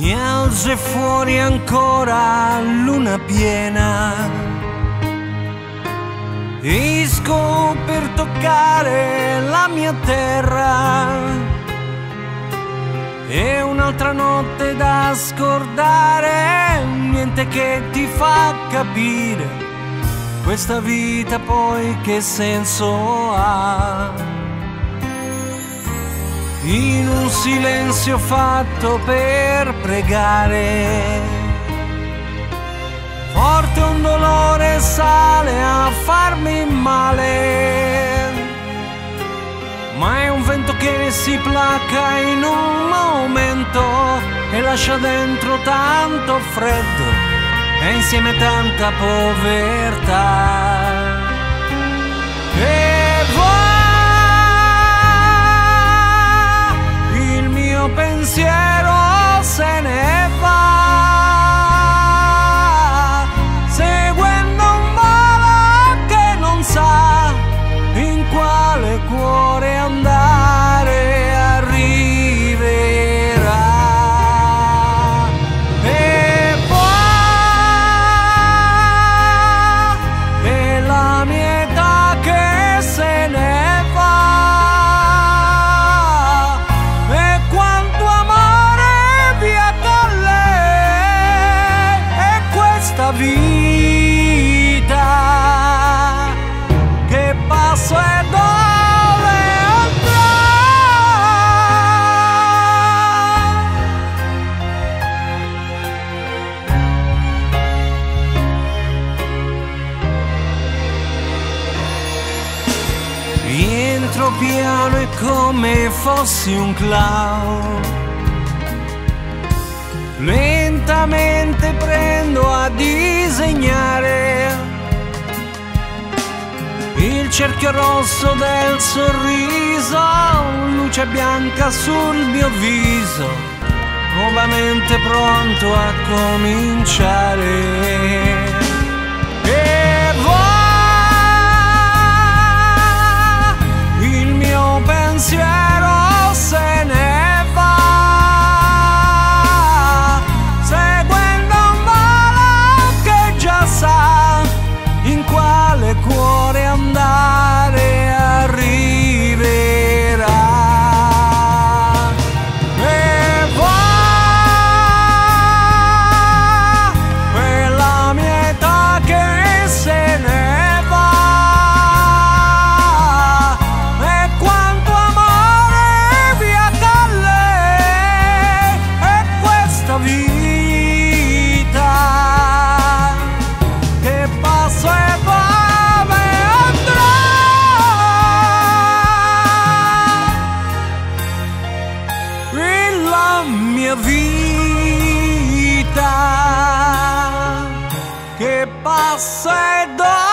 volge fuori ancora luna piena. Esco per toccare la mia terra. E un'altra notte da scordare, niente che ti fa capire questa vita poi che senso ha in un silenzio fatto per pregare. Forte un dolore sale a farmi male, ma è un vento che si placa in un momento e lascia dentro tanto freddo e insieme tanta povertà. Il vita che passo e dove. Rientro piano e come fossi un clown. Il cerchio rosso del sorriso, luce bianca sul mio viso, nuovamente pronto a cominciare. La mia vita che passa e dà.